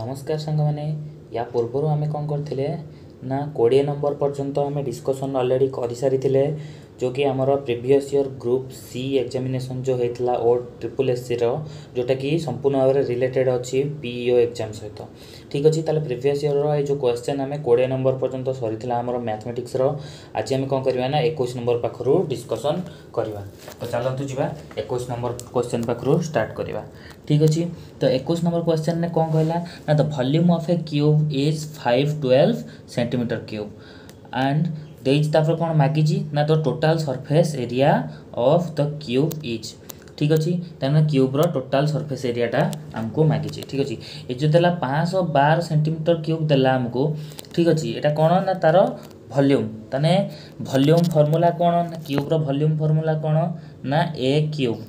ନମସ୍କାର ସାଙ୍ଗମାନେ ୟା ପୂର୍ବରୁ ଆମେ କ'ଣ କରିଥିଲେ ନା କୋଡ଼ିଏ ନମ୍ବର ପର୍ଯ୍ୟନ୍ତ ଆମେ ଡିସ୍କସନ୍ ଅଲରେଡ଼ି କରିସାରିଥିଲେ ଯେଉଁକି ଆମର previous year group C examination ଯେଉଁ ହେଇଥିଲା ଓ ଟ୍ରିପୁଲ୍ ଏସ୍ସିର ଯେଉଁଟାକି ସମ୍ପୂର୍ଣ୍ଣ ଭାବରେ ରିଲେଟେଡ଼୍ ଅଛି ପିଇଓ ଏକ୍ଜାମ୍ ସହିତ ঠিক ଅଛି ତାହେଲେ ପ୍ରିଭିୟସ୍ ଇୟର୍ର ଏ ଯେଉଁ କ୍ୱେଶ୍ଚନ୍ ଆମେ କୋଡ଼ିଏ ନମ୍ବର ପର୍ଯ୍ୟନ୍ତ ସରିଥିଲା ଆମର ମ୍ୟାଥମେଟିକ୍ସର ଆଜି ଆମେ କ'ଣ କରିବା ନା ଏକୋଇଶ ନମ୍ବର ପାଖରୁ ଡିସ୍କସନ୍ କରିବା ତ ଚାଲନ୍ତୁ ଯିବା ଏକୋଇଶ ନମ୍ବର କ୍ୱେଶ୍ଚନ୍ ପାଖରୁ ଷ୍ଟାର୍ଟ କରିବା ଠିକ୍ ଅଛି ତ ଏକୋଇଶ ନମ୍ବର କ୍ୱେଶ୍ଚନ୍ରେ କ'ଣ କହିଲା ନା the volume of a cube is five twelve centimetre cube and ଦେଇଛି ତାପରେ କ'ଣ ମାଗିଛି ନା the total surface area of the cube is ঠিক ଅଛି ତାମାନେ କ୍ୟୁବ୍ର ଟୋଟାଲ୍ ସର୍ଫେସ୍ ଏରିଆଟା ଆମକୁ ମାଗିଛି ଠିକ୍ ଅଛି ଏ ଯେଉଁ ଦେଲା ପାଞ୍ଚଶହ ବାର ସେଣ୍ଟିମିଟର କ୍ୟୁବ୍ ଦେଲା ଆମକୁ ଠିକ୍ ଅଛି ଏଇଟା କ'ଣ ନା ତା'ର ଭଲ୍ୟୁମ୍ ତାନେ ଭଲ୍ୟୁମ୍ ଫର୍ମୁଲା କ'ଣ ନା କ୍ୟୁବ୍ର ଭଲ୍ୟୁମ୍ ଫର୍ମୁଲା କ'ଣ ନା ଏ କ୍ୟୁବ୍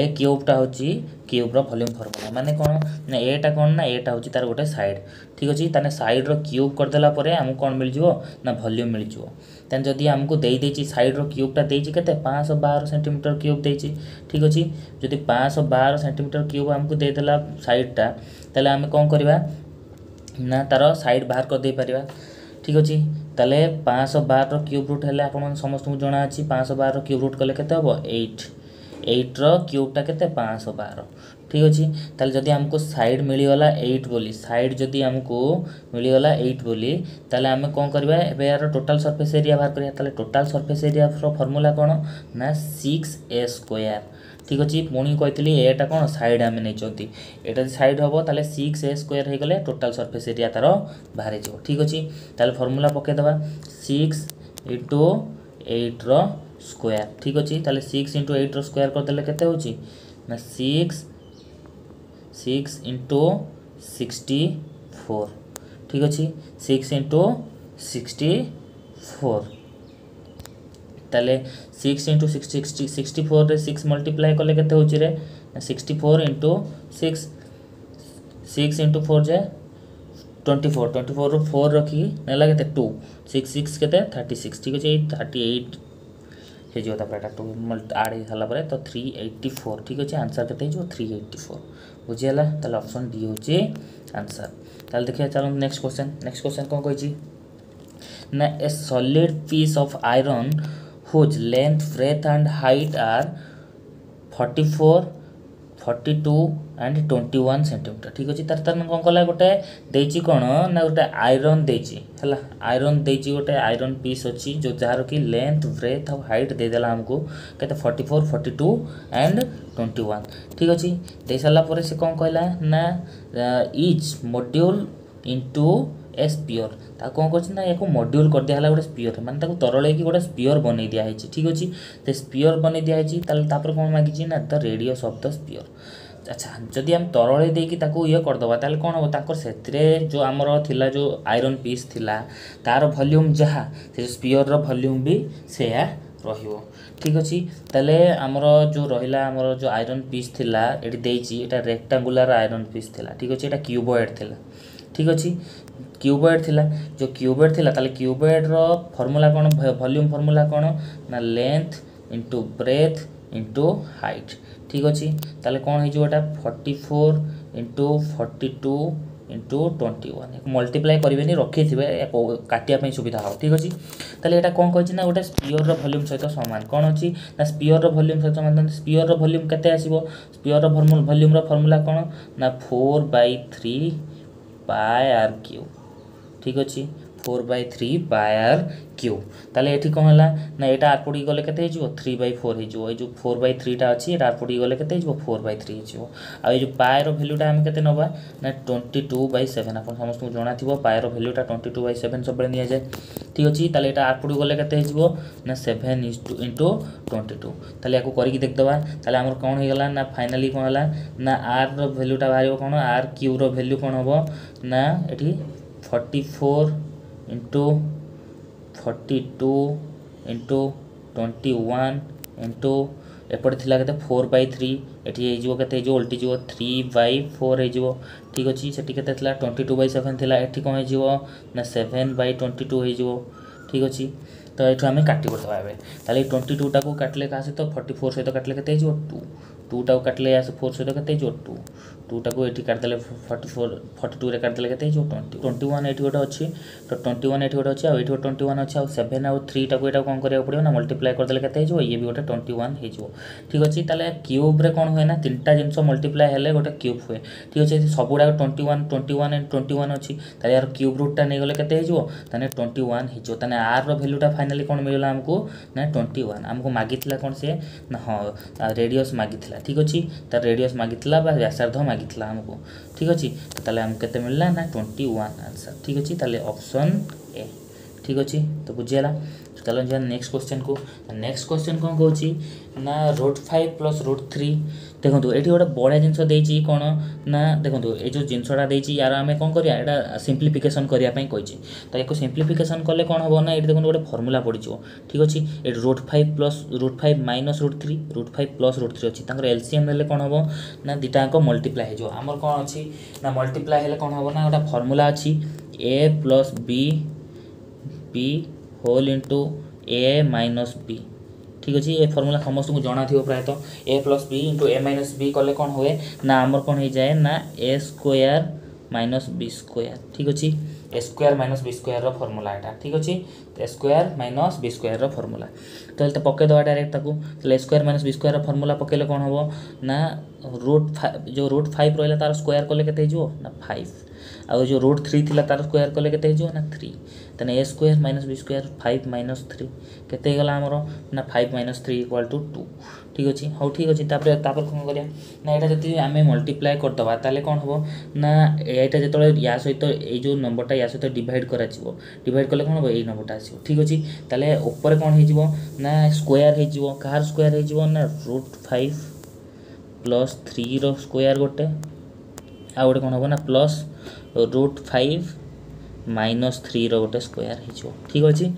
ଏ କ୍ୟୁବ୍ଟା ହେଉଛି କ୍ୟୁବ୍ର ଭଲ୍ୟୁମ୍ ଫର୍ମୁଲା ମାନେ କ'ଣ ନା ଏଟା କ'ଣ ନା ଏଟା ହେଉଛି ତା'ର ଗୋଟେ ସାଇଡ଼୍ ଠିକ୍ ଅଛି ତାନେ ସାଇଡ଼୍ର କ୍ୟୁବ୍ କରିଦେଲା ପରେ ଆମକୁ କ'ଣ ମିଳିଯିବ ନା ଭଲ୍ୟୁମ୍ ମିଳିଯିବ ତାହେଲେ ଯଦି ଆମକୁ ଦେଇଦେଇଛି ସାଇଡ଼୍ର କ୍ୟୁବ୍ଟା ଦେଇଛି କେତେ ପାଞ୍ଚଶହ ବାର ସେଣ୍ଟିମିଟର କ୍ୟୁବ୍ ଦେଇଛି ଠିକ୍ ଅଛି ଯଦି ପାଞ୍ଚଶହ ବାର ସେଣ୍ଟିମିଟର କ୍ୟୁବ୍ ଆମକୁ ଦେଇଦେଲା ସାଇଡ଼୍ଟା ତାହେଲେ ଆମେ କ'ଣ କରିବା ନା ତା'ର ସାଇଡ଼୍ ବାହାର କରିଦେଇପାରିବା ଠିକ୍ ଅଛି ତାହେଲେ ପାଞ୍ଚଶହ ବାରର କ୍ୟୁବ୍ ରୁଟ୍ ହେଲେ ଆପଣମାନେ ସମସ୍ତଙ୍କୁ ଜଣା ଅଛି ପାଞ୍ଚଶହ ବାରର କ୍ୟୁବ୍ ରୁଟ୍ କଲେ କେତେ ହେବ ଏଇଟ୍ ଏଇଟ୍ର କ୍ୟୁବ୍ଟା କେତେ ପାଞ୍ଚଶହ ବାର ঠিক ଅଛି ତାହେଲେ ଯଦି ଆମକୁ ସାଇଡ଼୍ ମିଳିଗଲା ଏଇଟ୍ ବୋଲି ସାଇଡ଼୍ ଯଦି ଆମକୁ ମିଳିଗଲା ଏଇଟ୍ ବୋଲି ତାହେଲେ ଆମେ କ'ଣ କରିବା ଏବେ ଏହାର ଟୋଟାଲ୍ ସର୍ଫେସ୍ ଏରିଆ ବାହାର କରିବା ତାହେଲେ ଟୋଟାଲ୍ ସର୍ଫେସ୍ ଏରିଆର ଫର୍ମୁଲା କ'ଣ ନା ସିକ୍ସ ଏ ସ୍କୋୟାର୍ ঠিক ଅଛି পুঁ কইলি এটা কোণ সাইড আমি নেইছন্তি এটা সাইড হব তাহলে সিক্স এ স্কোয়ার হয়ে গেলে টোটাল সরফেস এরিয়া তার বাহারি যাব ঠিক আছে তাহলে ফর্মুলা পকাই দেবা সিক্স ইন্টু এইট্র স্কোয়ার ঠিক আছে তাহলে সিক্স ইন্টু এইট্র স্কোয়ার করেদেলে কেতে হচ্ছে না six six into sixty four ठीक अच्छे सिक्स इंटु सिक्सटी फोर तेल six into six sixty sixty four six multiply कले के sixty four into six six into four जाए ट्वेंटी फोर ट्वेंटी फोर रू फोर रखी नाला के टू सिक्स सिक्स के थर्टी सिक्स ठीक अच्छे थर्टी एट हो प्रोडक्ट आड सारा तो थ्री एट्टी फोर ठीक अच्छे आंसर के थ्री एट्टी फोर बुझीगला तो अप्सन डी हूँ आंसर तेल देखिए चलो नेक्स्ट क्वेश्चन नेक्स्ट क्वेश्चन कौन कही ना a solid piece of iron whose length breadth and height are forty four forty two and twenty one centimetre ଠିକ୍ ଅଛି ତା'ର ତା'ର କ'ଣ କଲା ଗୋଟେ ଦେଇଛି କ'ଣ ନା ଗୋଟେ ଆଇରନ୍ ଦେଇଛି ହେଲା ଆଇରନ୍ ଦେଇଛି ଗୋଟେ ଆଇରନ୍ ପିସ୍ ଅଛି ଯେଉଁ ଯାହାର କି ଲେନ୍ଥ ବ୍ରେଥ୍ ଆଉ ହାଇଟ୍ ଦେଇଦେଲା ଆମକୁ କେତେ forty four forty two and twenty one ଠିକ୍ ଅଛି ଦେଇସାରିଲା ପରେ ସେ କ'ଣ କହିଲା ନା is module into a sphere ତାକୁ କ'ଣ କରୁଛନ୍ତି ନା ୟାକୁ ମଡ୍ୟୁଲ୍ କରିଦିଆହେଲା ଗୋଟେ ସ୍ପିଅର ମାନେ ତାକୁ ତରଳେଇକି ଗୋଟେ ସ୍ପିଅର ବନେଇ ଦିଆହେଇଛି ଠିକ୍ ଅଛି ତ ସ୍ପିଅର ବନେଇ ଦିଆହେଇଛି ତାହେଲେ ତାପରେ କ'ଣ ମାଗିଛି ନା the radius of the sphere ଆଚ୍ଛା ଯଦି ଆମେ ତରଳେଇ ଦେଇକି ତାକୁ ଇଏ କରିଦେବା ତାହେଲେ କ'ଣ ହେବ ତାଙ୍କର ସେଥିରେ ଯେଉଁ ଆମର ଥିଲା ଯେଉଁ ଆଇରନ୍ ପିସ୍ ଥିଲା ତା'ର ଭଲ୍ୟୁମ୍ ଯାହା ସେ ସ୍ପିଅରର ଭଲ୍ୟୁମ୍ ବି ସେୟା ରହିବ ଠିକ୍ ଅଛି ତାହେଲେ ଆମର ଯେଉଁ ରହିଲା ଆମର ଯେଉଁ ଆଇରନ୍ ପିସ୍ ଥିଲା ଏଠି ଦେଇଛି ଏଇଟା ରେକ୍ଟାଙ୍ଗୁଲାର ଆଇରନ୍ ପିସ୍ ଥିଲା ଠିକ୍ ଅଛି ଏଇଟା କ୍ୟୁବଏଡ଼୍ ଥିଲା ଠିକ୍ ଅଛି କ୍ୟୁବଏଡ଼ ଥିଲା ଯେଉଁ କ୍ୟୁବଏଡ଼ ଥିଲା ତାହେଲେ କ୍ୟୁବଏଡ଼ର ଫର୍ମୁଲା କ'ଣ ଭଲ୍ୟୁମ୍ ଫର୍ମୁଲା କ'ଣ ନା length into breadth into height ଠିକ୍ ଅଛି ତାହେଲେ କ'ଣ ହେଇଯିବ ଏଇଟା forty four into forty two into twenty one multiply করবেনি রক্ষিথিবে কাটিয়া সুবিধা হব ঠিক আছে তাহলে এটা কম কী না গোটে স্পিওর ভল্যুম সহ সমান কম অছি না স্পিওর ভল্যুম সহ সমান স্পিওর ভল্যুম কেতে আসব স্পিওর ভল্যুম্র ফর্মুলা কোণ না four by three by r cube ठीक अच्छे four by three by r cube तेल ये कौन है ना यहाँ आरपोड़ी गले कैसे हो थ्री बै फोर हो जो फोर बै थ्रीटा अच्छे आरपोड़ी गले कैसे हो फोर बै थ्री हो जो पायर भैल्यूटा आम कैसे ना ना ट्वेंटी टू बै सेवेन आप समस्त जना थो पायर भैल्यूटा ट्वेंटी टू बै सेवेन सब जाए ठीक अच्छे तेल यहाँ आरपोड़ी गले कैसे हो सेवेन इंस टू इंटू ट्वेंटी टू तेल या कर देखा तेल आम कौन हो फाइनाली कौन है ना आर रैल्यूटा बाहर कौन आर क्यूरो भैल्यू कौन हम ना ये forty four into forty two into twenty one into एपटे थी कैसे फोर बै थ्री एटी होते ओल्टी जो थ्री बै फोर हो ठीक अच्छे से ट्वेंटी टू बै सेवेन थी ये कौन हो सेवेन बै ट्वेंटी टू हो ठीक अच्छे तो ये आम काटे तेल ट्वेंटी टू टाक काटले क्या सहित फर्टी फोर सहित काटले कैसे टू टू टाक काटले फोर सहित कैसे टू टू को ये करदे फर्टी फोर फर्टी टू करदे जो ट्वेंटी ट्वेंटी वन एट गोटे अच्छे तो ट्वेंटी वन एट गोटे अच्छे आई ट्वेंटी वन अच्छे सेवेन आउ थ्री को यहाँ कौन करा पड़ा ना मल्टीप्लाई करदे के ये भी गोटे ट्वेंटी वन हो ठीक अच्छे तेल क्यूब्रे कौन हुए ना तीन टा जिन मल्टीप्लाए हेल्ले गोटे क्यूब हुए ठीक अच्छे सब गुड़ाक twenty one twenty one and twenty one अच्छी तेल यार क्यूब रुटा नहीं गले के ट्वेंटी वन हो आर रैल्यूटा फाइनाली कौन मिलेगा आमको ना ट्वेंटी वन आमको मागिता कौन सी हाँ रेडियस मागिता ठीक अच्छे तार रेडियस मागिता व्यासार्ध मागि ମିଳିଥିଲା ଆମକୁ ଠିକ୍ ଅଛି ତାହେଲେ ଆମକୁ କେତେ ମିଳିଲା ନା ଟ୍ୱେଣ୍ଟି ୱାନ୍ ଆନ୍ସର୍ ଠିକ୍ ଅଛି ତାହେଲେ ଅପସନ୍ ଏ ঠিক ଅଛି ତ ବୁଝିଗଲା ଚାଲନ୍ତୁ ଯିବା ନେକ୍ସଟ କ୍ୱେଶ୍ଚନକୁ ନେକ୍ସଟ କ୍ୱେଶ୍ଚନ କ'ଣ କହୁଛି ନା root five plus root three ଦେଖନ୍ତୁ ଏଠି ଗୋଟେ ବଢ଼ିଆ ଜିନିଷ ଦେଇଛି କ'ଣ ନା ଦେଖନ୍ତୁ ଏ ଯେଉଁ ଜିନିଷଟା ଦେଇଛି ୟାର ଆମେ କ'ଣ କରିବା ଏଇଟା ସିମ୍ପ୍ଲିଫିକେସନ୍ କରିବା ପାଇଁ କହିଛି ତ ୟାକୁ ସିମ୍ପ୍ଲିଫିକେସନ୍ କଲେ କ'ଣ ହେବ ନା ଏଠି ଦେଖନ୍ତୁ ଗୋଟେ ଫର୍ମୁଲା ପଡ଼ିଯିବ ଠିକ୍ ଅଛି ଏଠି root five plus root five minus root three root five plus root three ଅଛି ତାଙ୍କର ଏଲ୍ସିଏମ୍ ହେଲେ କ'ଣ ହେବ ନା ଦୁଇଟାଙ୍କ ମଲ୍ଟିପ୍ଲାଏ ହେଇଯିବ ଆମର କ'ଣ ଅଛି ନା ମଲ୍ଟିପ୍ଲାଏ ହେଲେ କ'ଣ ହେବ ନା ଗୋଟେ ଫର୍ମୁଲା ଅଛି ଏ plus B P whole into A minus B ଠିକ୍ ଅଛି ଏ ଫର୍ମୁଲା ସମସ୍ତଙ୍କୁ ଜଣାଥିବ ପ୍ରାୟତଃ A plus B into A minus B କଲେ କ'ଣ ହୁଏ ନା ଆମର କ'ଣ ହେଇଯାଏ ନା A square minus B square ଠିକ୍ ଅଛି ଏ ସ୍କୋୟାର ମାଇନସ୍ ବି ସ୍କୋୟାରର ଫର୍ମୁଲା ଏଇଟା ଠିକ୍ ଅଛି ଏ ସ୍କୋୟାର ମାଇନସ୍ ବି ସ୍କୋୟାରର ଫର୍ମୁଲା ତାହେଲେ ତ ପକାଇଦେବା ଡାଇରେକ୍ଟ ତାକୁ ତାହେଲେ ଏ ସ୍କୋୟାର ମାଇନସ୍ ବି ସ୍କୋୟାରର ଫର୍ମୁଲା ପକାଇଲେ କ'ଣ ହେବ ନା ରୁଟ୍ ଯେଉଁ ରୁଟ୍ ଫାଇଭ୍ ରହିଲା ତା'ର ସ୍କୋୟାର କଲେ କେତେ ହେଇଯିବ ନା ଫାଇଭ୍ ଆଉ ଯେଉଁ ରୁଟ୍ ଥ୍ରୀ ଥିଲା ତାର ସ୍କୋୟାର୍ କଲେ କେତେ ହେଇଯିବ ନା ଥ୍ରୀ ତାହେଲେ A square minus B square five minus three କେତେ ହେଇଗଲା ଆମର ନା five minus three equal to two ଠିକ୍ ଅଛି ହଉ ଠିକ୍ ଅଛି ତାପରେ ତାପରେ କ'ଣ କରିବା ନା ଏଇଟା ଯଦି ଆମେ ମଲ୍ଟିପ୍ଲାଏ କରିଦେବା ତାହେଲେ କ'ଣ ହେବ ନା ଏଇଟା ଯେତେବେଳେ ୟା ସହିତ ଏଇ ଯେଉଁ ନମ୍ବରଟା ୟା ସହିତ ଡିଭାଇଡ଼ କରାଯିବ ଡିଭାଇଡ଼ କଲେ କ'ଣ ହେବ ଏଇ ନମ୍ବରଟା ଆସିବ ଠିକ୍ ଅଛି ତାହେଲେ ଉପରେ କ'ଣ ହେଇଯିବ ନା ସ୍କୋୟାର୍ ହେଇଯିବ କାହାର ସ୍କୋୟାର୍ ହେଇଯିବ ନା ରୁଟ୍ ଫାଇଭ୍ ପ୍ଲସ୍ ଥ୍ରୀର ସ୍କୋୟାର୍ ଗୋଟେ ଆଉ ଗୋଟେ କ'ଣ ହେବ ନା plus root five minus three रोटे स्क्वयर हो ठीक अच्छे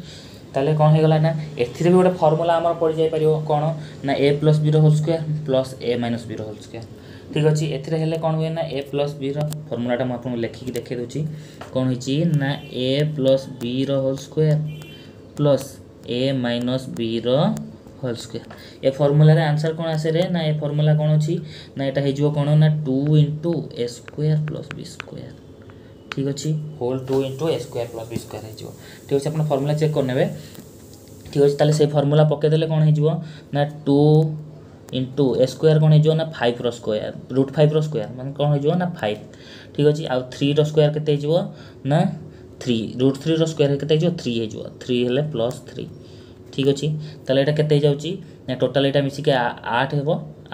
তাহলে କ'ଣ ହେଇଗଲା ନା ଏଥିରେ ବି ଗୋଟେ ଫର୍ମୁଲା ଆମର ପଡ଼ିଯାଇପାରିବ କ'ଣ ନା ଏ plus Veer whole square plus a minus Veer whole square ଠିକ୍ ଅଛି ଏଥିରେ ହେଲେ କ'ଣ ହୁଏ ନା ଏ ପ୍ଲସ୍ ବିର ଫର୍ମୁଲାଟା ମୁଁ ଆପଣଙ୍କୁ ଲେଖିକି ଦେଖାଇ ଦେଉଛି କ'ଣ ହେଇଛି ନା ଏ plus Veer whole square plus a minus Veer whole square এ ফর্মুলার আনসার কোণ আসে না এ ফর্মুলা কোণ অছি না এটা হয়ে কোণ না two into a square plus b square ठीक अच्छे whole two into square plus b square हो ठीक अच्छे आप फर्मुला चेक करने ठीक अच्छे तेल से फर्मुला पकईदे कौन हो टू इंटु स्क्वयर कौन हो फाइव स्क् रुट फाइव रोयर मैं कौन हो फाइव ठीक अच्छे आउ थ्री र रोयर के ना थ्री रुट थ्री रोयर के थ्री हो थ्री प्लस थ्री ठीक अच्छे तेल ये के ଟୋଟାଲ୍ ଏଇଟା ମିଶିକି ଆଠ ହେବ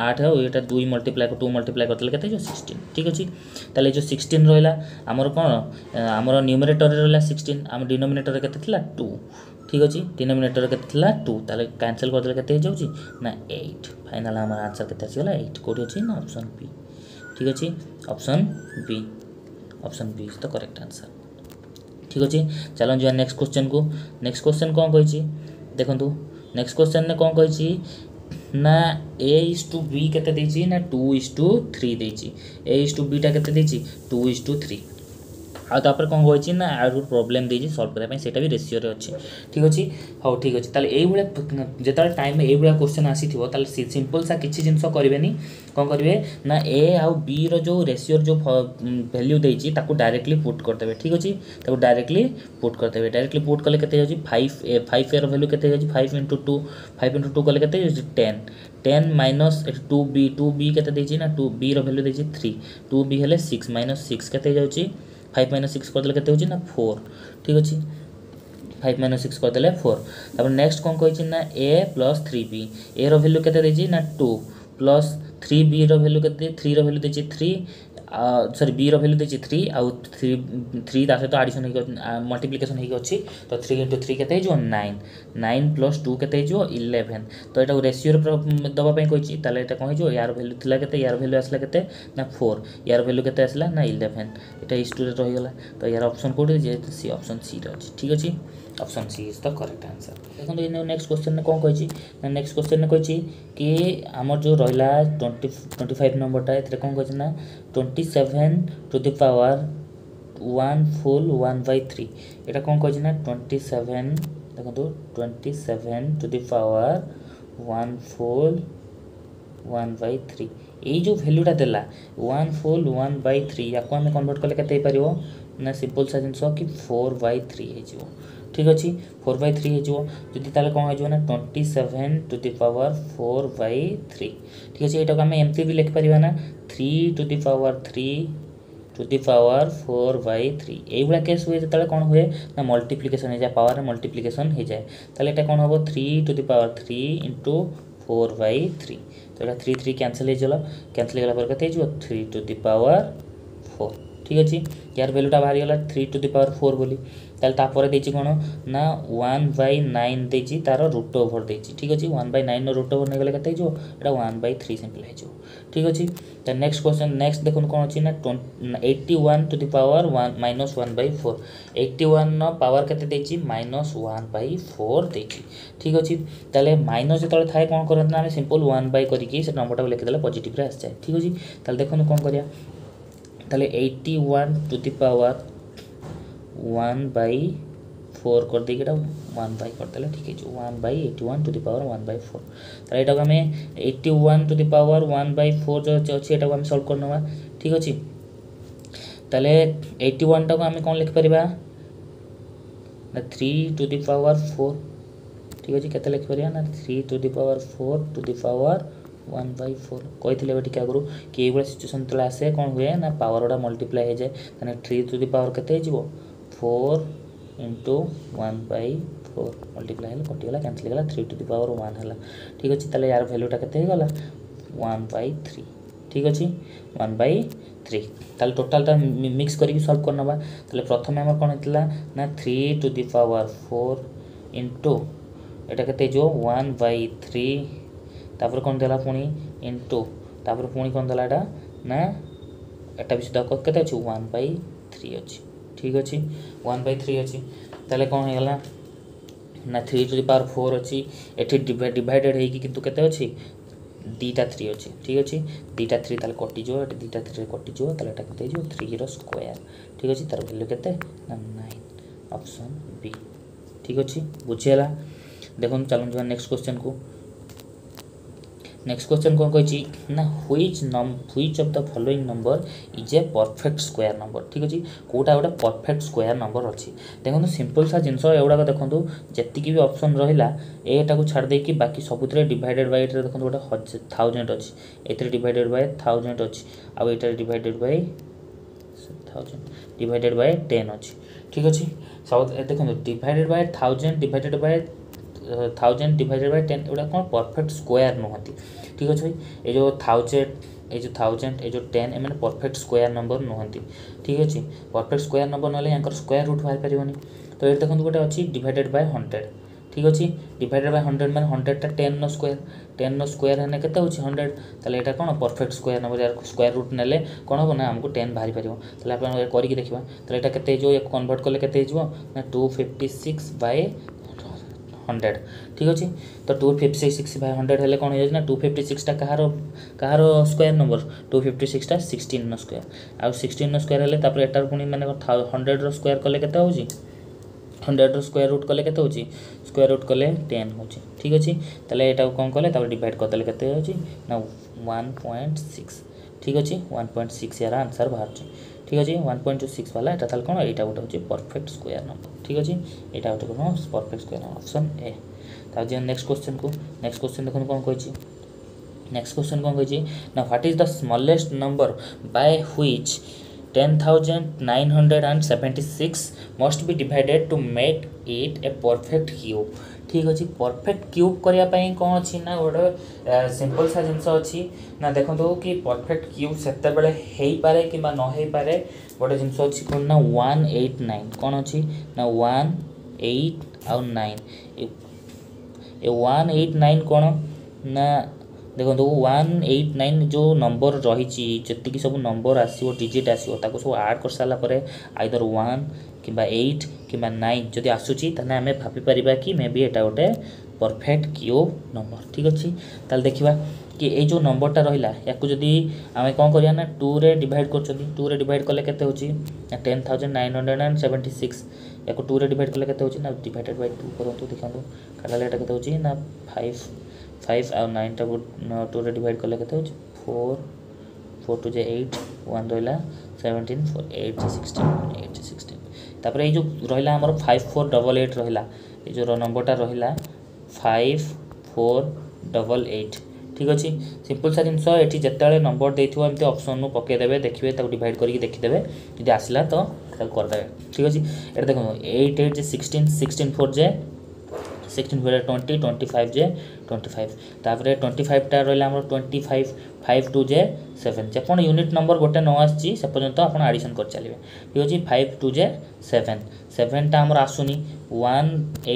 ଆଠ ହେବ ଏଇଟା ଦୁଇ ମଲ୍ଟିପ୍ଲାଏ ଟୁ ମଲ୍ଟିପ୍ଲାଏ କରିଦେଲେ କେତେ ହେଇଯିବ ସିକ୍ସଟିନ୍ ଠିକ୍ ଅଛି ତାହେଲେ ଏ ଯେଉଁ ସିକ୍ସଟିନ୍ ରହିଲା ଆମର କ'ଣ ଆମର ନ୍ୟୁମିନେଟର୍ରେ ରହିଲା ସିକ୍ସଟିନ୍ ଆମ ଡିନୋମିନେଟର୍ରେ କେତେ ଥିଲା ଟୁ ଠିକ୍ ଅଛି ଡିନୋମିନେଟର୍ କେତେ ଥିଲା ଟୁ ତାହେଲେ କ୍ୟାନସଲ୍ କରିଦେଲେ କେତେ ହେଇଯାଉଛି ନା ଏଇଟ୍ ଫାଇନାଲ୍ ଆମର ଆନ୍ସର୍ କେତେ ଆସିଗଲା ଏଇଟ୍ କେଉଁଠି ଅଛି ନା ଅପସନ୍ ବି ଠିକ୍ ଅଛି option B option B is the correct answer ଠିକ୍ ଅଛି ଚାଲନ୍ତୁ ଯିବା ନେକ୍ସଟ କୋଶ୍ଚେନ୍କୁ ନେକ୍ସଟ କୋଶ୍ଚେନ୍ କ'ଣ କହିଛି ଦେଖନ୍ତୁ नेक्स्ट क्वेश्चन ने कौन कही ना ए इज टू बी के ना two is two three A is two beta के टू इज टू थ्री आपर कौन कहे ना आर प्रोब्लेम दे सल्व करने भी रेसीोर अच्छे ठीक अच्छे हाउ ठीक अच्छे तेल ये जो टाइम ये क्वेश्चन आसी सीम्पल सा किसी जिनस करें कौन करेंगे ना ए आउ बी रो रेसीोर जो भैल्यू देखिए डायरेक्टली पुट करदे ठीक अच्छे डायरेक्टली पुट करदे डायरेक्टली पुट कले के फाइव ए फाइव ए रैल्यू के five into two five into two कले के ten ten minus two B two B के टू बी रैल्यू दे थ्री टू बी हेल्ले सिक्स माइनस सिक्स के ফাইভ মাইনস সিক্স କରିଦେଲେ କେତେ ହେଉଛି ନା ଫୋର୍ ଠିକ୍ ଅଛି ফাইভ মাইনস সিক্স କରିଦେଲେ ফোর তারপরে নেক্সট କ'ଣ କହିଛି ନା এ প্লସ୍ থ্রি বি এর ভ্যালু কেতে ଦେଇଛି না টু প্লস থ্রি বির ভ্যালু কেতে থ্রির ভ্যালু ଦେଇଛି থ୍ରୀ ସରି ବିର ଭ୍ୟାଲୁ ଦେଇଛି ଥ୍ରୀ ଆଉ ଥ୍ରୀ ଥ୍ରୀ ତା ସହିତ ଆଡ଼ିସନ୍ ହେଇକି ମଲ୍ଟିପ୍ଲିକେସନ୍ ହେଇକି ଅଛି ତ ଥ୍ରୀ ଇଣ୍ଟୁ ଥ୍ରୀ କେତେ ହେଇଯିବ ନାଇନ୍ ନାଇନ୍ ପ୍ଲସ୍ ଟୁ କେତେ ହେଇଯିବ ଇଲେଭେନ୍ ତ ଏଇଟାକୁ ରେସିଓରେ ଦେବା ପାଇଁ କହିଛି ତାହେଲେ ଏଇଟା କ'ଣ ହେଇଯିବ ୟାର ଭ୍ୟାଲୁ ଥିଲା କେତେ ୟାର ଭ୍ୟାଲୁ ଆସିଲା କେତେ ନା ଫୋର୍ ୟାର ଭ୍ୟାଲୁ କେତେ ଆସିଲା ନା ଇଲେଭେନ୍ ଏଇଟା ହିଷ୍ଟୁରେ ରହିଗଲା ତ ୟାର ଅପସନ୍ କେଉଁଠି ଯେ ସି ଅପସନ୍ ସିରେ ଅଛି ଠିକ୍ ଅଛି option C is the correct answer देखो इन नेक्स्ट क्वेश्चन ने कौन कही नेक्स्ट क्वेश्चन ने कही कि आम जो रहा ट्वेंटी ट्वेंटी फाइव नंबरटा ए कौन कही twenty seven to the power one full one by three यहाँ कौन कही ट्वेंटी सेवेन देखो twenty seven to the power one full one by three यही जो भैल्यूटा दे one full one by three या कन्वर्ट कले के पार ना सिंपल सा जिनस कि फोर बै थ्री हो ঠিক ଅଛି ଫୋର୍ ବାଇ ଥ୍ରୀ ହେଇଯିବ ଯଦି ତାହେଲେ କ'ଣ ହେଇଯିବ ନା twenty seven to the power four by three ଠିକ୍ ଅଛି ଏଇଟାକୁ ଆମେ ଏମିତି ବି ଲେଖିପାରିବା ନା three to the power three to the power four by three ଏଇଭଳିଆ କେସ୍ ହୁଏ ଯେତେବେଳେ କ'ଣ ହୁଏ ନା ମଲ୍ଟିପ୍ଲିକେସନ୍ ହେଇଯାଏ ପାୱାରରେ ମଲ୍ଟିପ୍ଲିକେସନ୍ ହେଇଯାଏ ତାହେଲେ ଏଇଟା କ'ଣ ହେବ three to the power three into four by three ତ ଏଇଟା ଥ୍ରୀ ଥ୍ରୀ କ୍ୟାନ୍ସଲ୍ ହେଇଗଲା କ୍ୟାନ୍ସଲ୍ ହେଇଗଲା ପରେ କେତେ ହେଇଯିବ three to the power four ঠিক ଅଛି यार भैल्यूटा बाहरी गला three to the power four बोली তাহলে তাপরে দিয়েছি কোণ না ওয়ান বাই নাইন দিয়েছি তার রুট ওভর দিয়েছি ঠিক আছে one by nine root over নেগলে কেতে হয়েছে এটা ওয়ান বাই থ্রি সিম্পল হয়েছে ঠিক আছে তা নেক্সট কোশ্চেন নেক্সট দেখুন কোণ অছি না eighty one to the power one minus one by four eighty one power কেতে দিয়েছি মাইনস ওয়ান বাই ফোর দিয়েছি ঠিক আছে তাহলে মাইনস যেতবে থাকে কোণ করতে না আমি সিম্পল ওয়ান বাই করিকি সে নম্বরটা লিখিদেলে পজিটিভরে আসছে ঠিক আছে তাহলে দেখুন কোণ করিয়া তাহলে eighty one to the power one by four করে দিই এটা ওয়ান বাই করে দিলে ঠিক আছে one by eighty one to the power one by four তাহলে এটাকে আমি eighty one to the power one by four অছি এটাকে আমি সলভ করে নেওয়া ঠিক আছে তাহলে এইটি ওয়ানটাকে আমি কম লিখিপারা না three to the power four ঠিক আছে কেতে লিখিপারা না three to the power four to the power one by four কইলে টিকে আগর কি এইভাবে সিচুয়েসন যেত আসে কম হুয়ে না পাওয়ার গুড়া মল্টিপ্লাই হয়ে যায় তাহলে থ্রি টু দি পাওয়ার কেতে হয়ে four into one by four multiply है कटिगला कैनसल होगा three to the power one है ठीक अच्छे तेल यार भैल्यूटा के वन बै थ्री ठीक अच्छे वन बै थ्री ताल टोटालटा मिक्स करके सल्व करना तो प्रथम आम कौन होता ना three to the power four into यहाँ के वन बै थ्री तापर कौन देला पुणी इंटू तापर पुणी कौन देला ना यहाँ भी सुधा के वन बै थ्री अच्छी ঠিক ଅଛି ୱାନ୍ ବାଇ ଥ୍ରୀ ଅଛି ତାହେଲେ କ'ଣ ହେଇଗଲା ନା three to the power four ଅଛି ଏଠି ଡିଭାଇଡ଼େଡ଼ ହେଇକି କିନ୍ତୁ କେତେ ଅଛି ଦୁଇଟା ଥ୍ରୀ ଅଛି ଠିକ୍ ଅଛି ଦୁଇଟା ଥ୍ରୀ ତାହେଲେ କଟିଯିବ ଏଠି ଦୁଇଟା ଥ୍ରୀରେ କଟିଯିବ ତାହେଲେ ଏଇଟା କେତେ ହେଇଯିବ ଥ୍ରୀର ସ୍କୋୟାର ଠିକ୍ ଅଛି ତାର ଭ୍ୟାଲ୍ୟୁ କେତେ ନା ନାଇନ୍ ଅପସନ୍ ବି ଠିକ୍ ଅଛି ବୁଝିହେଲା ଦେଖନ୍ତୁ ଚାଲନ୍ତୁ ଯିବା ନେକ୍ସଟ କ୍ୱେଶ୍ଚନକୁ নেক্সট क्वेश्चन କ'ଣ କହିଛି ନା which ନମ୍ which of the following number is a perfect square number ଠିକ୍ ଅଛି କେଉଁଟା ଗୋଟେ ପରଫେକ୍ଟ ସ୍କୋୟାର ନମ୍ବର ଅଛି ଦେଖନ୍ତୁ ସିମ୍ପଲ୍ ସା ଜିନିଷ ଏଗୁଡ଼ାକ ଦେଖନ୍ତୁ ଯେତିକି ବି ଅପସନ୍ ରହିଲା ଏଟାକୁ ଛାଡ଼ି ଦେଇକି ବାକି ସବୁଥିରେ ଡିଭାଇଡେଡ୍ ବାଇ ଏଠାରେ ଦେଖନ୍ତୁ ଗୋଟେ ଥାଉଜେଣ୍ଡ ଅଛି ଏଥିରେ ଡିଭାଇଡେଡ୍ ବାଇ ଥାଉଜେଣ୍ଡ ଅଛି ଆଉ ଏଠାରେ divided by thousand divided by ten ଅଛି ଠିକ୍ ଅଛି ସବୁ ଦେଖନ୍ତୁ divided by thousand divided by thousand divided by ten এগুলো କ'ଣ ପରଫେକ୍ଟ ସ୍କୋୟାର ନୁହନ୍ତି ଠିକ୍ ଅଛି ଏ ଯେଉଁ ଥାଉଜେଣ୍ଡ ଏ ଯେଉଁ ଥାଉଜେଣ୍ଡ ଏ ଯେଉଁ ଟେନ୍ ଏମାନେ ପରଫେକ୍ଟ ସ୍କୋୟାର ନମ୍ବର ନୁହନ୍ତି ଠିକ୍ ଅଛି ପରଫେକ୍ଟ ସ୍କୋୟାର ନମ୍ବର ନହେଲେ ୟାଙ୍କର ସ୍କୋୟାର ରୁଟ୍ ବାହାରିପାରିବନି ତ ଏଠି ଦେଖନ୍ତୁ ଗୋଟେ ଅଛି ଡିଭାଇଡେଡ୍ ବାଇ ହଣ୍ଡ୍ରେଡ଼ ঠিক আছে ডিভাইডেড বাই হন্ড্রেড মানে হন্ড্রেডটা টেন নো স্কোয়ার টেন নো স্কোয়ার হেনে কেতে হচ্ছে হন্ড্রেড তাহলে এটা কোণ পরফেক্ট স্কোয়ার নেব যার স্কোয়ার রুট নেলে কোণ হব না আমাকে টেন বাহারি পারিব তাহলে আপনার করিকি দেখবা তাহলে এটা কেতে হয়ে কনভর্ট কলে কেতে হয়ে না two fifty six by hundred ଠିକ୍ ଅଛି ତ two fifty six by hundred ହେଲେ କ'ଣ ହେଇଯାଉଛି ନା ଟୁ ଫିଫ୍ଟି ସିକ୍ସଟା କାହାର କାହାର ସ୍କୋୟାର ନମ୍ବର ଟୁ ଫିଫ୍ଟି ସିକ୍ସଟା ସିକ୍ସଟିନ୍ର ସ୍କୋୟାର ଆଉ ସିକ୍ସଟିନ୍ର ସ୍କୋୟାର ହେଲେ ତାପରେ ଏଟାର ପୁଣି ମାନେ ହଣ୍ଡ୍ରେଡ଼ର ସ୍କୋୟାର କଲେ କେତେ ହେଉଛି हंड्रेड स्क्वयर रूट कले के स्क्वयर रूट कले टेन हो ठीक अच्छे तेल यहाँ कौन कले डिवाइड करदे के ना वन पॉइंट सिक्स ठीक अच्छे वन पॉइंट सिक्स यार आंसर बाहर ঠিক আছে ওয়ান পয়েন্ট টু সিক্স বালা এটা তাহলে কোণ এইটা গোটে হচ্ছে পরফেক্ট স্কোয়ার নম্বর ঠিক আছে এটা গোটে কোণ perfect square number option A তাহলে যে নেক্সট কোশ্চেন কু নেক্সট কোশ্চেন দেখুন কোণ কইছি নেক্সট কোশ্চেন কোণ কইছি না what is the smallest number by which ten thousand nine hundred and seventy six must be divided to make it a perfect cube ঠিক ଅଛି ପରଫେକ୍ଟ କ୍ୟୁବ୍ କରିବା ପାଇଁ କ'ଣ ଅଛି ନା ଗୋଟେ ସିମ୍ପଲ୍ ସା ଜିନିଷ ଅଛି ନା ଦେଖନ୍ତୁ କି ପରଫେକ୍ଟ କ୍ୟୁବ୍ ସେତେବେଳେ ହେଇପାରେ କିମ୍ବା ନ ହେଇପାରେ ଗୋଟେ ଜିନିଷ ଅଛି କ'ଣ ନା ୱାନ୍ ଏଇଟ୍ ନାଇନ୍ କ'ଣ ଅଛି ନା ୱାନ୍ ଏଇଟ୍ ଆଉ ନାଇନ୍ ଏ ୱାନ୍ ଏଇଟ୍ ନାଇନ୍ କ'ଣ ନା ଦେଖନ୍ତୁ ୱାନ୍ ଏଇଟ୍ ନାଇନ୍ ଯେଉଁ ନମ୍ବର ରହିଛି ଯେତିକି ସବୁ ନମ୍ବର ଆସିବ ଡିଜିଟ୍ ଆସିବ ତାକୁ ସବୁ ଆଡ଼୍ କରିସାରିଲା ପରେ ଆଇଦର ୱାନ୍ କିମ୍ବା ଏଇଟ୍ କିମ୍ବା ନାଇନ୍ ଯଦି ଆସୁଛି ତାହେଲେ ଆମେ ଭାବିପାରିବା କି ମେ ବି ଏଇଟା ଗୋଟେ ପରଫେକ୍ଟ କ୍ୟୁବ୍ ନମ୍ବର ଠିକ୍ ଅଛି ତାହେଲେ ଦେଖିବା କି ଏଇ ଯେଉଁ ନମ୍ବରଟା ରହିଲା ୟାକୁ ଯଦି ଆମେ କ'ଣ କରିବା ନା ଟୁରେ ଡିଭାଇଡ଼ କରୁଛନ୍ତି ଟୁରେ ଡିଭାଇଡ଼ କଲେ କେତେ ହେଉଛି ନା ten thousand nine hundred and seventy six ୟାକୁ ଟୁରେ ଡିଭାଇଡ଼ କଲେ କେତେ ହେଉଛି ନା ଡିଭାଇଡ଼େଡ଼ ବାଇ ଟୁ କରନ୍ତୁ ଦେଖନ୍ତୁ କାଢ଼ିଲେ ଏଇଟା କେତେ ହେଉଛି ନା ଫାଇଭ୍ ଫାଇଭ୍ ଆଉ ନାଇନ୍ଟାକୁ ଟୁରେ ଡିଭାଇଡ଼୍ କଲେ କେତେ ହେଉଛି ଫୋର୍ ଫୋର୍ ଟୁ ଜେ ଏଇଟ୍ ୱାନ୍ ରହିଲା ସେଭେଣ୍ଟିନ୍ ଫୋର୍ ଏଇଟ୍ ଜେ ସିକ୍ସଟିନ୍ ଏଇଟ୍ ଜେ ସିକ୍ସଟିନ୍ ତାପରେ ଏଇ ଯେଉଁ ରହିଲା ଆମର ଫାଇଭ୍ ଫୋର୍ ଡବଲ୍ ଏଇଟ୍ ରହିଲା ଏଇ ଯେଉଁ ନମ୍ବରଟା ରହିଲା ଫାଇଭ୍ ଫୋର୍ ଡବଲ୍ ଏଇଟ୍ ঠিক আছে সিম্পল সা জিনিস এটি যেতবে নম্বর দিয়ে এমনি অপসন পকাইদেবে দেখবে তাকে ডিভাইড করি দেখদেবে যদি আসলা তো তাকে করেদেবে ঠিক আছে এটা দেখুন এইট এইট যে সিক্সটিন সিক্সটিন ফোর যে সিক্সটিন হয়ে টোয়েন্টি টোয়েন্টি ফাইভ জে টোয়েন্টি ফাইভ তাপরে টোয়েন্টি ফাইভটা রহলে আমার টোয়েন্টি ফাইভ ফাইভ টু জে সেভেন যেপণ ইউনিট নম্বর গোটে ন আসছি সে পর্যন্ত আপনার আডিশন করে চালিয়ে ই হচ্ছে ফাইভ টু জে সেভেন সেভেনটা আমার আসুনি ওয়ান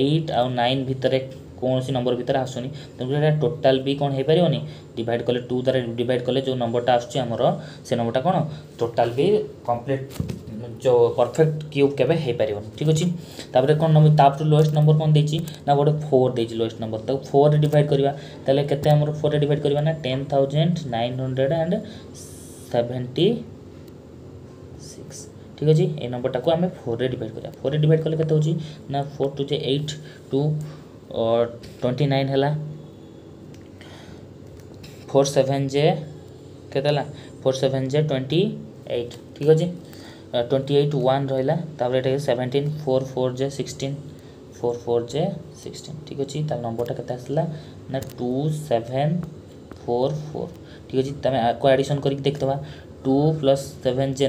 এইট আউ নাইন ভিতরে কোণী নম্বর ভিতরে আসুনি তেমনি এটা টোটাল বি কোণ হয়ে পারি ডিভাইড কলে টু দ্বারা ডিভাইড কলে যে নম্বরটা আসছে আমার সে নম্বরটা কোণ টোটাল বি কমপ্লিট जो परफेक्ट क्यूब के ठीक अच्छे तापर कौन नंबर तापर लोएस्ट नंबर कौन देती ना गोटे फोर दे लोएस्ट नंबर तो फोर डिवाइड करवा केमर फोर डिवाइड करवा ना ten thousand nine hundred and seventy six ठीक अच्छे ये नंबर टाक आम फोर डिवाइड करवा फोर डिवाइड कले कत ना फोर टू जे एट टू ट्वेंटी नाइन है फोर सेभेन जे के फोर सेभेन जे ट्वेंटी एट ठीक अच्छे ଟ୍ୱେଣ୍ଟି ଏଇଟ୍ ୱାନ୍ ରହିଲା ତାପରେ ଏଇଟା ସେଭେଣ୍ଟିନ୍ ଫୋର୍ ଫୋର୍ ଜେ ସିକ୍ସଟିନ୍ ଫୋର୍ ଫୋର୍ ଜେ ସିକ୍ସଟିନ୍ ଠିକ୍ ଅଛି ତା ନମ୍ବରଟା କେତେ ଆସିଲା ନା ଟୁ ସେଭେନ୍ ফোর ফোর ঠিক আছে তুমি আকো আডিশন করি দেখবা টু প্লস সেভেন যে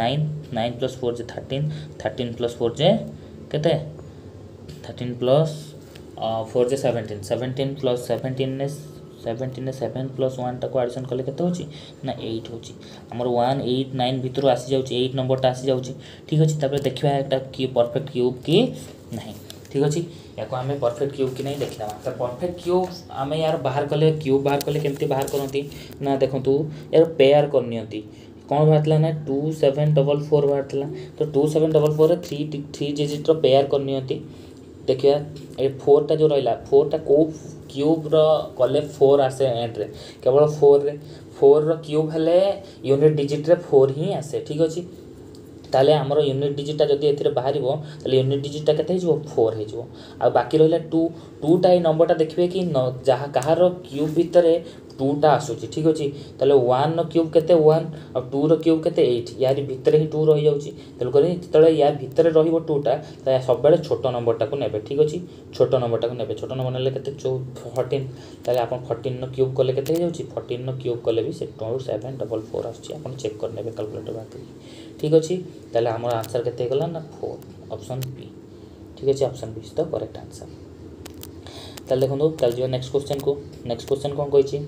নাইন নাইন প্লস ফোর যে থার্টিন থার্টিন প্লস ফোর যে কেতে থার্টিন প্লস ফোর যে seventeen seventeen plus seventeen seventeen seven plus वाक आडसन कले के ना एट होमर वन एट नाइन भितर आसी जाट नंबरटा आसी जाऊँच ठीक अच्छे तपे देखा कि परफेक्ट क्यूब कि ना ठीक अच्छे या आम परफेक्ट क्यूब कि नहीं देखा तो परफेक्ट क्यूब आम यार बाहर कले क्यूब बाहर कले के बाहर करती ना देखो यार पेयर करनी कौन बाहर था ना टू सेवेन डबल फोर बाहर तो two seven double four three three डिजिट्र pair करनी ଦେଖିବା ଏଠି ଫୋର୍ଟା ଯେଉଁ ରହିଲା ଫୋର୍ଟା କେଉଁ କ୍ୟୁବ୍ର କଲେ ଫୋର୍ ଆସେ ଏଣ୍ଡ୍ରେ କେବଳ ଫୋର୍ରେ ଫୋର୍ର କ୍ୟୁବ୍ ହେଲେ ୟୁନିଟ୍ ଡିଜିଟ୍ରେ ଫୋର୍ ହିଁ ଆସେ ଠିକ୍ ଅଛି ତାହେଲେ ଆମର ୟୁନିଟ୍ ଡିଜିଟ୍ଟା ଯଦି ଏଥିରେ ବାହାରିବ ତାହେଲେ ୟୁନିଟ୍ ଡିଜିଟ୍ଟା କେତେ ହେଇଯିବ ଫୋର୍ ହେଇଯିବ ଆଉ ବାକି ରହିଲା ଟୁ ଟୁଟା ଏଇ ନମ୍ବରଟା ଦେଖିବେ କି ଯାହା କାହାର କ୍ୟୁବ୍ ଭିତରେ ଟୁଟା ଆସୁଛି ଠିକ୍ ଅଛି ତାହେଲେ ୱାନ୍ର କ୍ୟୁବ୍ କେତେ ୱାନ୍ ଆଉ ଟୁର କ୍ୟୁବ୍ କେତେ ଏଇଟ୍ ୟାରି ଭିତରେ ହିଁ ଟୁ ରହିଯାଉଛି ତେଣୁକରି ଯେତେବେଳେ ୟା ଭିତରେ ରହିବ ଟୁଟା ତାହେଲେ ସବୁବେଳେ ଛୋଟ ନମ୍ବରଟାକୁ ନେବେ ଠିକ୍ ଅଛି ଛୋଟ ନମ୍ବରଟାକୁ ନେବେ ଛୋଟ ନମ୍ବର ନେଲେ କେତେ ଫର୍ଟିନ୍ ତାହେଲେ ଆପଣ ଫର୍ଟିନ୍ର କ୍ୟୁବ୍ କଲେ କେତେ ହେଇଯାଉଛି ଫର୍ଟିନ୍ର କ୍ୟୁବ୍ କଲେ ବି ସେ ଟୁ ସେଭେନ୍ ଡବଲ୍ ଫୋର୍ ଆସୁଛି ଆପଣ ଚେକ୍ କରିନେବେ କାଲକୁଲେଟର୍ ବାହାର କରିକି ଠିକ୍ ଅଛି ତାହେଲେ ଆମର ଆନ୍ସର୍ କେତେ ହେଇଗଲା ନା ଫୋର୍ ଅପସନ୍ ବି ଠିକ୍ ଅଛି option B is the correct answer तेल देखो चल जाए नेक्स्ट क्वेश्चन को नेक्स्ट क्वेश्चन कौन कही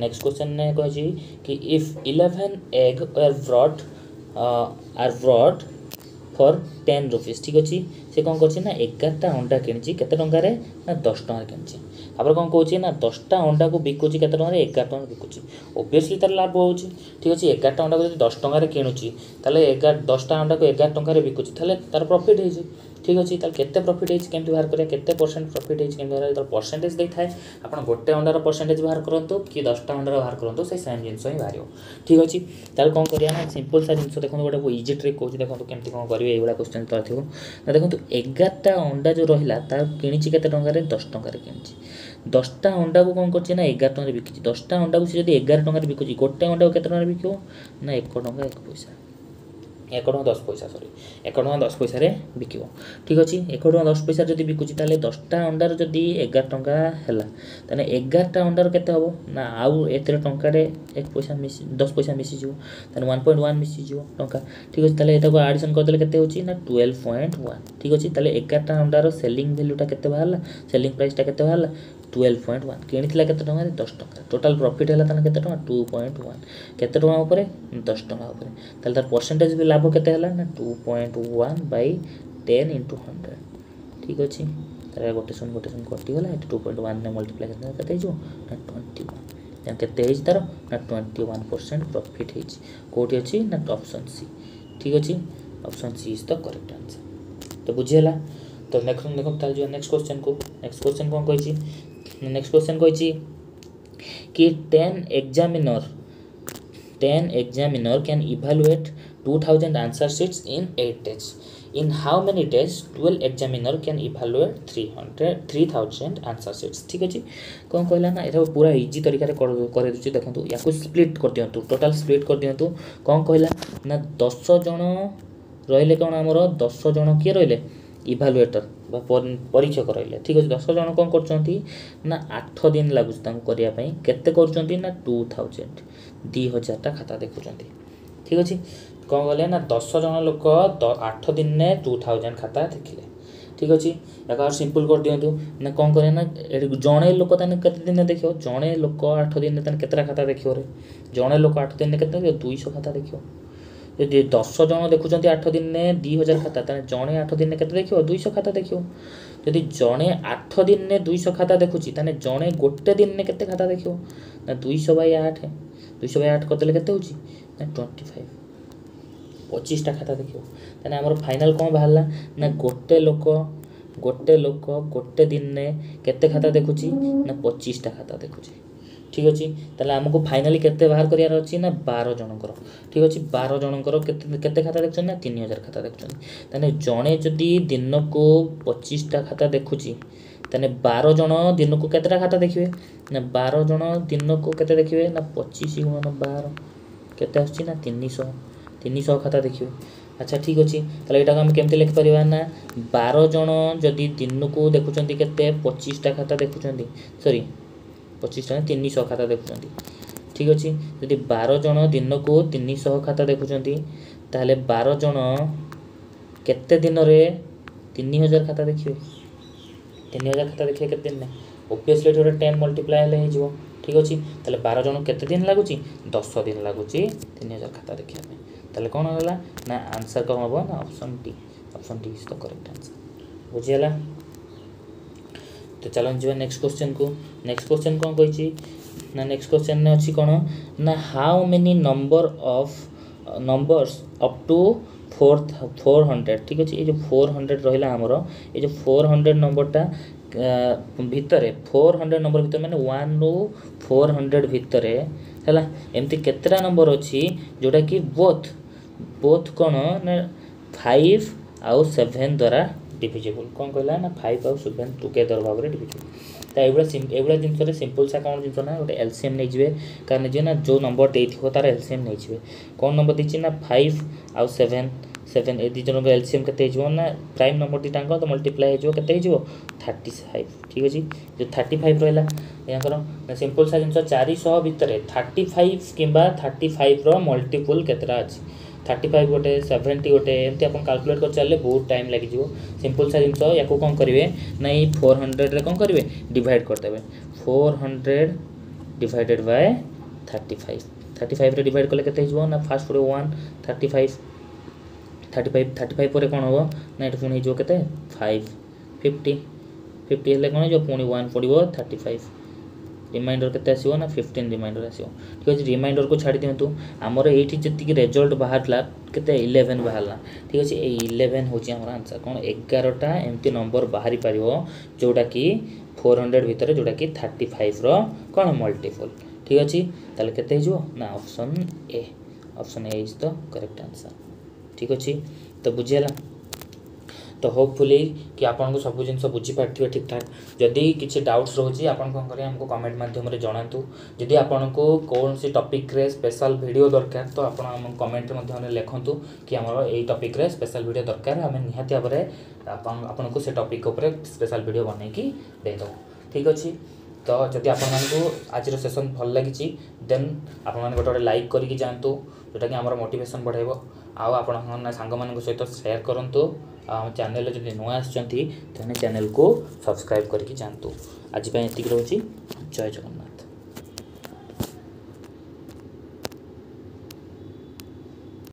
नेक्स्ट क्वेश्चन ने कही कि if eleven egg are bought are bought for ten rupees ठीक अच्छे से कौन कर एगारटा अंडा कितने टकर दस टाँग कि कौन कह दसटा अंडा को बिकुची कत टाइम एगार टाँग बिकुची ओब्विययली तरह लाभ हो ठीक अच्छे एगारटा अंडा को दस टाँग किणुच्छे दसटा अंडा को एगार टकर बिकुच्छे तार प्रफिट हो ঠিক ଅଛି ତାହେଲେ କେତେ ପ୍ରଫିଟ୍ ହେଇଛି କେମିତି ବାହାର କରିବା କେତେ ପରସେଣ୍ଟ ପ୍ରଫିଟ୍ ହେଇଛି କେମିତି ବାହାର ଯେତେବେଳେ ପରସେଣ୍ଟେଜ ଦେଇଥାଏ ଆପଣ ଗୋଟେ ଅଣ୍ଡାର ପରସେଣ୍ଟେଜ ବାହାର କରନ୍ତୁ କି ଦଶଟା ଅଣ୍ଡାର ବାହାର କରନ୍ତୁ ସେଇ ସେମ୍ ଜିନିଷ ହିଁ ବାହାରିବ ଠିକ୍ ଅଛି ତାହେଲେ କ'ଣ କରିବା ନା ସିମ୍ପଲ୍ ସାର୍ ଜିନିଷ ଦେଖନ୍ତୁ ଗୋଟେ ଇଜି ଟ୍ରିକ୍ କହୁଛି ଦେଖନ୍ତୁ କେମିତି କ'ଣ କରିବେ ଏଇଭଳିଆ କୋଶ୍ଚିନ୍ ତଳେ ଥିବ ନା ଦେଖନ୍ତୁ ଏଗାରଟା ଅଣ୍ଡା ଯେଉଁ ରହିଲା ତାର କିଣିଛି କେତେ ଟଙ୍କାରେ ଦଶ ଟଙ୍କାରେ କିଣିଛି ଦଶଟା ଅଣ୍ଡାକୁ କ'ଣ କରିଛି ନା ଏଗାର ଟଙ୍କାରେ ବିକିଛି ଦଶଟା ଅଣ୍ଡାକୁ ସେ ଯଦି ଏଗାର ଟଙ୍କାରେ ବିକୁଛି ଗୋଟେ ଅଣ୍ଡାକୁ କେତେ ଟଙ୍କାରେ ବିକିବ ନା ଏକ ଟଙ୍କା ଏକ ପଇସା ଏକ ଟଙ୍କା ଦଶ ପଇସା ସରି ଏକ ଟଙ୍କା ଦଶ ପଇସାରେ ବିକିବ ଠିକ୍ ଅଛି ଏକ ଟଙ୍କା ଦଶ ପଇସାରେ ଯଦି ବିକୁଛି ତାହେଲେ ଦଶଟା ଅଣ୍ଡାର ଯଦି ଏଗାର ଟଙ୍କା ହେଲା ତାହେଲେ ଏଗାରଟା ଅଣ୍ଡାର କେତେ ହେବ ନା ଆଉ ଏଥିରେ ଟଙ୍କାରେ ଏକ ପଇସା ମିଶି ଦଶ ପଇସା ମିଶିଯିବ ତାହେଲେ ୱାନ୍ ପଏଣ୍ଟ ୱାନ୍ ମିଶିଯିବ ଟଙ୍କା ଠିକ୍ ଅଛି ତାହେଲେ ଏଟାକୁ ଆଡ଼ିସନ୍ କରିଦେଲେ କେତେ ହେଉଛି ନା ଟୁଏଲ୍ଭ ପଏଣ୍ଟ ୱାନ୍ ଠିକ୍ ଅଛି ତାହେଲେ ଏଗାରଟା ଅଣ୍ଡାର ସେଲିଂ ଭ୍ୟାଲ୍ୟୁଟା କେତେ ବାହାରିଲା ସେଲିଂ ପ୍ରାଇସ୍ଟା କେତେ ବାହାରିଲା टुवेल्व पॉइंट वन किणीला कत टाइम दस टाँ टोटा प्रफिट है तेनाली टू पॉइंट वन के टाँग दस टाँपर तार परसेंटेज भी लाभ के two point one by ten into hundred ठीक अच्छे तरह गोटे शून गोटे शून कटिगला टू पॉइंट वन मल्टीप्लाई के ट्वेंटी वन के तार ना ट्वेंटी वन परसेंट प्रफिट होती अच्छी ना अपसन सी ठीक अच्छे option C is the correct answer तो बुझेगा तो नेक्स्ट देख नेक्स्ट क्वेश्चन को नेक्स्ट क्वेश्चन कौन कहे নেক্সট क्वेश्चन কইছি কি 10 examiner 10 examiner can evaluate 2000 answer sheets in 8 days in how many days 12 examiner can evaluate 300 3000 answer sheets ঠিক আছে কোন কইলা না এটা পুরা ইজি তরিকারে করে দিছি দেখন্তু ইয়াকু স্প্লিট কর দিয়ন্তু টোটাল স্প্লিট কর দিয়ন্তু কোন কইলা না 10 জন রইলে কোন আমরো 10 জন কি রইলে ଇଭାଲୁଏଟର୍ ବା ପରୀକ୍ଷା କରାଇଲେ ଠିକ୍ ଅଛି ଦଶ ଜଣ କ'ଣ କରୁଛନ୍ତି ନା ଆଠ ଦିନ ଲାଗୁଛି ତାଙ୍କୁ କରିବା ପାଇଁ କେତେ କରୁଛନ୍ତି ନା ଟୁ ଥାଉଜେଣ୍ଡ ଦୁଇ ହଜାରଟା ଖାତା ଦେଖୁଛନ୍ତି ଠିକ୍ ଅଛି କ'ଣ କଲେ ନା ଦଶ ଜଣ ଲୋକ ଆଠ ଦିନରେ ଟୁ ଥାଉଜେଣ୍ଡ ଖାତା ଦେଖିଲେ ଠିକ୍ ଅଛି ୟାକୁ ଆଉ ସିମ୍ପଲ୍ କରିଦିଅନ୍ତୁ ନା କ'ଣ କରିବେ ନା ଏଠି ଜଣେ ଲୋକ ତାହେଲେ କେତେ ଦିନରେ ଦେଖିବ ଜଣେ ଲୋକ ଆଠ ଦିନରେ ତାହେଲେ କେତେଟା ଖାତା ଦେଖିବରେ ଜଣେ ଲୋକ ଆଠ ଦିନରେ କେତେ ଦେଖିବ ଦୁଇଶହ ଖାତା ଦେଖିବ ଯଦି ଦଶ ଜଣ ଦେଖୁଛନ୍ତି ଆଠ ଦିନେ ଦୁଇ ହଜାର ଖାତା ତାହେଲେ ଜଣେ ଆଠ ଦିନେ କେତେ ଦେଖିବ ଦୁଇଶହ ଖାତା ଦେଖିବ ଯଦି ଜଣେ ଆଠ ଦିନେ ଦୁଇଶହ ଖାତା ଦେଖୁଛି ତାହେଲେ ଜଣେ ଗୋଟେ ଦିନେ କେତେ ଖାତା ଦେଖିବ ନା ଦୁଇଶହ ବାଇ ଆଠ ଦୁଇଶହ ବାଇ ଆଠ କରିଦେଲେ କେତେ ହେଉଛି ନା ଟ୍ୱେଣ୍ଟି ଫାଇଭ୍ ପଚିଶଟା ଖାତା ଦେଖିବ ତାହେଲେ ଆମର ଫାଇନାଲ୍ କ'ଣ ବାହାରିଲା ନା ଗୋଟେ ଲୋକ ଗୋଟେ ଲୋକ ଗୋଟେ ଦିନେ କେତେ ଖାତା ଦେଖୁଛି ନା ପଚିଶଟା ଖାତା ଦେଖୁଛି ঠিক ଅଛି ତାହେଲେ ଆମକୁ ଫାଇନାଲି କେତେ ବାହାର କରିବାର ଅଛି ନା ବାର ଜଣଙ୍କର ଠିକ୍ ଅଛି ବାର ଜଣଙ୍କର କେତେ କେତେ ଖାତା ଦେଖୁଛନ୍ତି ନା ତିନି ହଜାର ଖାତା ଦେଖୁଛନ୍ତି ତାହେଲେ ଜଣେ ଯଦି ଦିନକୁ ପଚିଶଟା ଖାତା ଦେଖୁଛି ତାହେଲେ ବାର ଜଣ ଦିନକୁ କେତେଟା ଖାତା ଦେଖିବେ ନା ବାର ଜଣ ଦିନକୁ କେତେ ଦେଖିବେ ନା ପଚିଶ ଗୁଣନ ବାର କେତେ ଆସୁଛି ନା ତିନିଶହ ତିନିଶହ ଖାତା ଦେଖିବେ আচ্ছা ঠিক আছে তাহলে এটাকে আমি কেমতি লেখিপারা না বার জন যদি দিনকু দেখুম কেতে পঁচিশটা খাতা দেখুম সরি ପଚିଶ ଟଙ୍କା ତିନିଶହ ଖାତା ଦେଖୁଛନ୍ତି ଠିକ୍ ଅଛି ଯଦି ବାର ଜଣ ଦିନକୁ ତିନିଶହ ଖାତା ଦେଖୁଛନ୍ତି ତାହେଲେ ବାର ଜଣ କେତେ ଦିନରେ ତିନି ହଜାର ଖାତା ଦେଖିବେ ତିନି ହଜାର ଖାତା ଦେଖିଲେ କେତେ ଦିନ ଓବିୟସ୍ଲି ଏଠି ଗୋଟେ ଟେନ୍ ମଲ୍ଟିପ୍ଲାଏ ହେଲେ ହେଇଯିବ ଠିକ୍ ଅଛି ତାହେଲେ ବାର ଜଣ କେତେ ଦିନ ଲାଗୁଛି ଦଶ ଦିନ ଲାଗୁଛି ତିନି ହଜାର ଖାତା ଦେଖିବା ପାଇଁ ତାହେଲେ କ'ଣ ହେଲା ନା ଆନ୍ସର୍ କ'ଣ ହେବ ନା option D option D is the correct answer ବୁଝିହେଲା તો ચાલો ଯିବା ନେକ୍ସଟ କ୍ୱେଶ୍ଚନକୁ ନେକ୍ସଟ କ୍ୱେଶ୍ଚନ କ'ଣ କହିଛି ନା ନେକ୍ସଟ କ୍ୱେଶ୍ଚନରେ ଅଛି କ'ଣ ନା how many number of numbers up to four four hundred ଠିକ୍ ଅଛି ଏ ଯେଉଁ ଫୋର୍ ହଣ୍ଡ୍ରେଡ଼ ରହିଲା ଆମର ଏ ଯେଉଁ ଫୋର୍ ହଣ୍ଡ୍ରେଡ଼ ନମ୍ବରଟା ଭିତରେ ଫୋର୍ ହଣ୍ଡ୍ରେଡ଼ ନମ୍ବର ଭିତରେ ମାନେ ୱାନ୍ରୁ ଫୋର୍ ହଣ୍ଡ୍ରେଡ଼ ଭିତରେ ହେଲା ଏମିତି କେତେଟା ନମ୍ବର ଅଛି ଯେଉଁଟାକି ବୋଥ୍ ବୋଥ୍ କ'ଣ ନା ଫାଇଭ୍ ଆଉ ସେଭେନ୍ ଦ୍ୱାରା ডিভিজিবল କ'ଣ କହିଲା ନା ଫାଇଭ୍ ଆଉ ସେଭେନ୍ ଟୁଗେଦର୍ ଭାବରେ ଡିଭିଜିବଲ୍ ତ ଏଇଭଳିଆ ଏଇଭଳିଆ ଜିନିଷରେ ସିମ୍ପଲ୍ ସା କ'ଣ ଜିନିଷ ନା ଗୋଟେ ଏଲ୍ସିଏମ୍ ନେଇଯିବେ କାରଣ ନେଇଯିବେ ନା ଯେଉଁ ନମ୍ବର ଦେଇଥିବ ତା'ର ଏଲ୍ସିଏମ୍ ନେଇଯିବେ କ'ଣ ନମ୍ବର ଦେଇଛି ନା ଫାଇଭ୍ ଆଉ ସେଭେନ୍ सेवेन ए दिजन एलसीयम के प्राइम नंबर दुटा तो मल्टीप्लाई हो थी फाइव ठीक अच्छे जो थर्टी फाइव रहा यहाँ सिंपल सा जिन चार शह भितर थर्टी फाइव किंवा थर्टी फाइव रल्टीपुल के अच्छे थर्टी फाइव गोटे सेवेन्टी गोटे एमती आप काल्कुलेट कर चलिए बहुत टाइम लग सिंपल सा जिनस या कौन करेंगे ना फोर हंड्रेड हंड्रेड्रे कौन करेंगे डिवाइड करदे four hundred divided by thirty five thirty five divide कले के फास्ट गोटे one thirty five thirty five thirty five পরে কোণ হব না এটা পুঁ হয়ে কেতে ফাইভ ফিফটি ফিফটি হলে কোণ হয়ে পুঁ ওয়ান পড়ব থার্টি ফাইভ ରିମାଇଣ୍ଡର କେତେ ଆସିବ ନା ଫିଫ୍ଟିନ୍ ରିମାଇଣ୍ଡର ଆସିବ ଠିକ୍ ଅଛି ରିମାଇଣ୍ଡରକୁ ଛାଡ଼ି ଦିଅନ୍ତୁ ଆମର ଏଇଠି ଯେତିକି ରେଜଲ୍ଟ ବାହାରିଲା କେତେ ଇଲେଭେନ୍ ବାହାରିଲା ଠିକ୍ ଅଛି ଏଇ ଇଲେଭେନ୍ ହେଉଛି ଆମର ଆନ୍ସର୍ କ'ଣ ଏଗାରଟା ଏମିତି ନମ୍ବର ବାହାରି ପାରିବ ଯେଉଁଟାକି ଫୋର୍ ହଣ୍ଡ୍ରେଡ଼ ଭିତରେ ଯେଉଁଟାକି ଥାର୍ଟି ଫାଇଭ୍ର କ'ଣ ମଲ୍ଟିପୁଲ୍ ଠିକ୍ ଅଛି ତାହେଲେ କେତେ ହେଇଯିବ ନା option A option A is the correct answer ठीक अच्छे तो बुझेगा तो होपफुल कि आप सब जिन बुझीपार ठीक ठाक जदि किसी डाउट्स रोचे आप कौन कमेंट मध्यम जनातु जदि आपन को कौन सी टपिक्रे स्पेशल भिड दरकार तो आप कमेंट लिखतु कि आम टपिक्रे स्पेशल भिड दरकार आम निहत भाव में आपन से टपिक स्पेशल भिड बन देदेव ठीक अच्छे तो जदि आप आज सेसन भल लगी देन आपने गोटे गोटे लाइक करके जातु जोटा कि आम मोटेसन बढ़ेगा ଆଉ ଆପଣଙ୍କ ସାଙ୍ଗମାନଙ୍କ ସହିତ ସେୟାର କରନ୍ତୁ ଆଉ ଆମ ଚ୍ୟାନେଲ୍ରେ ଯଦି ନୂଆ ଆସିଛନ୍ତି ତାହେଲେ ଚ୍ୟାନେଲକୁ ସବସ୍କ୍ରାଇବ୍ କରିକି ଯାଆନ୍ତୁ ଆଜି ପାଇଁ ଏତିକି ରହୁଛି ଜୟ ଜଗନ୍ନାଥ